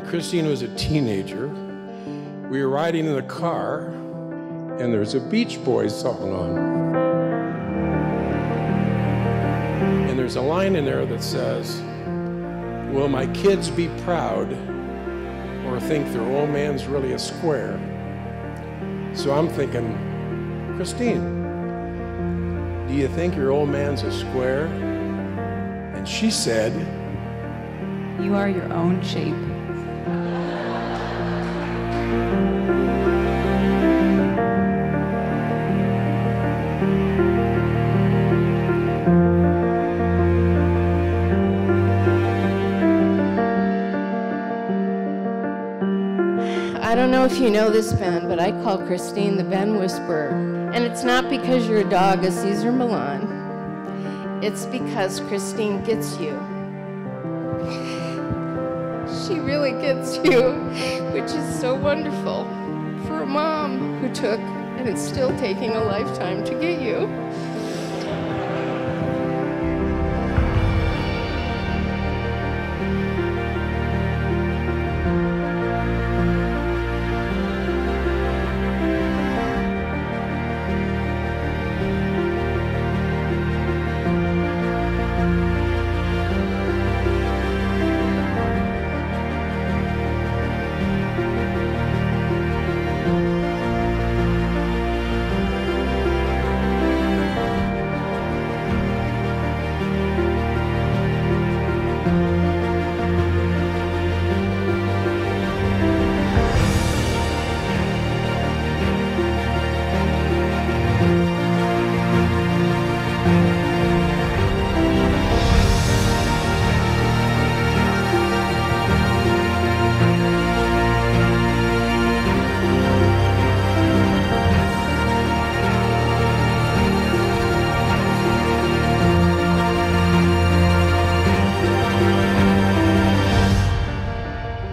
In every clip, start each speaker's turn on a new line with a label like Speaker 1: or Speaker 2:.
Speaker 1: Kristine was a teenager, we were riding in the car, and there's a Beach Boys song on. And there's a line in there that says, Will my kids be proud or think their old man's really a square? So I'm thinking, Kristine, do you think your old man's a square? And she said,
Speaker 2: You are your own shape.
Speaker 3: I don't know if you know this, Ben, but I call Kristine the Ben Whisperer. And it's not because you're a dog of Cesar Millan. It's because Kristine gets you. She really gets you, which is so wonderful for a mom who took, and it's still taking a lifetime to get you.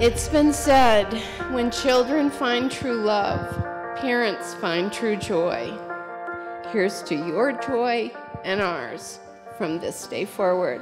Speaker 3: It's been said when children find true love, parents find true joy. Here's to your joy and ours from this day forward.